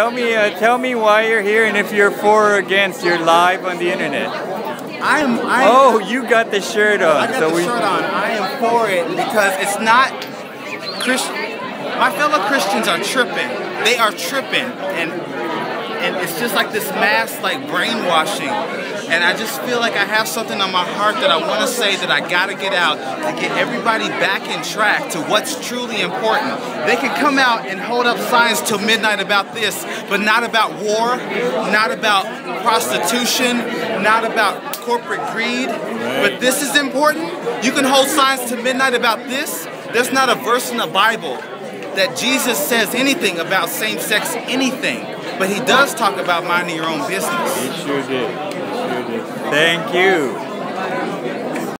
tell me, uh, tell me why you're here and if you're for or against. You're live on the internet. I am. I am oh, you got the shirt on. I got so the we, shirt on. I am for it because it's not Christian. My fellow Christians are tripping. They are tripping, and just like this mass like brainwashing. And I just feel like I have something on my heart that I want to say that I got to get out to get everybody back in track to what's truly important. They can come out and hold up signs till midnight about this, but not about war, not about prostitution, not about corporate greed. But this is important. You can hold signs to midnight about this. There's not a verse in the Bible that Jesus says anything about same-sex anything, but he does talk about minding your own business. He sure did. He sure did. Thank you.